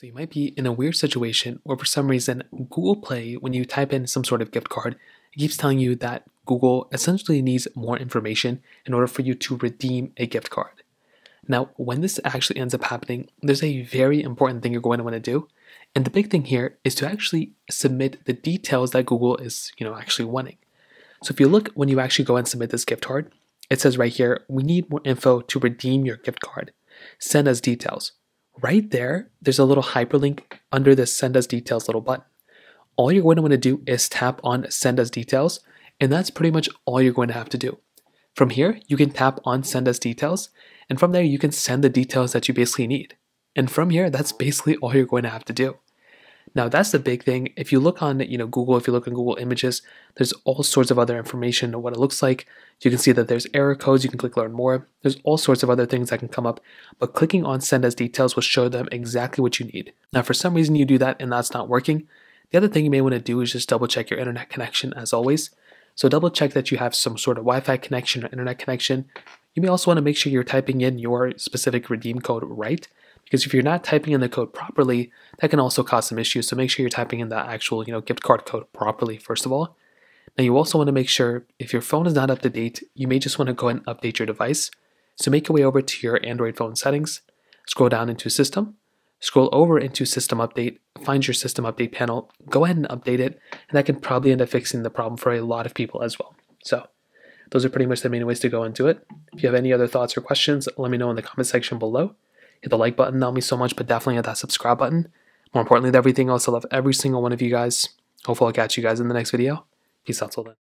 So you might be in a weird situation where for some reason Google Play, when you type in some sort of gift card, it keeps telling you that Google essentially needs more information in order for you to redeem a gift card. Now, when this actually ends up happening, there's a very important thing you're going to want to do. And the big thing here is to actually submit the details that Google is, you know, actually wanting. So if you look when you actually go and submit this gift card, it says right here, we need more info to redeem your gift card. Send us details right there, there's a little hyperlink under the send us details little button. All you're going to want to do is tap on send us details, and that's pretty much all you're going to have to do. From here, you can tap on send us details, and from there, you can send the details that you basically need. And from here, that's basically all you're going to have to do. Now that's the big thing. If you look on, you know, Google, if you look on Google Images, there's all sorts of other information on what it looks like. You can see that there's error codes. You can click Learn More. There's all sorts of other things that can come up, but clicking on Send as Details will show them exactly what you need. Now, for some reason you do that and that's not working, the other thing you may want to do is just double check your internet connection as always. So double check that you have some sort of Wi-Fi connection or internet connection. You may also want to make sure you're typing in your specific redeem code right because if you're not typing in the code properly, that can also cause some issues. So make sure you're typing in the actual, you know, gift card code properly first of all. Now you also want to make sure if your phone is not up to date, you may just want to go ahead and update your device. So make your way over to your Android phone settings, scroll down into system, scroll over into system update, find your system update panel, go ahead and update it, and that can probably end up fixing the problem for a lot of people as well. So those are pretty much the main ways to go into it. If you have any other thoughts or questions, let me know in the comment section below hit the like button, that'll mean so much, but definitely hit that subscribe button. More importantly than everything else, I love every single one of you guys. Hopefully I'll catch you guys in the next video. Peace out till then.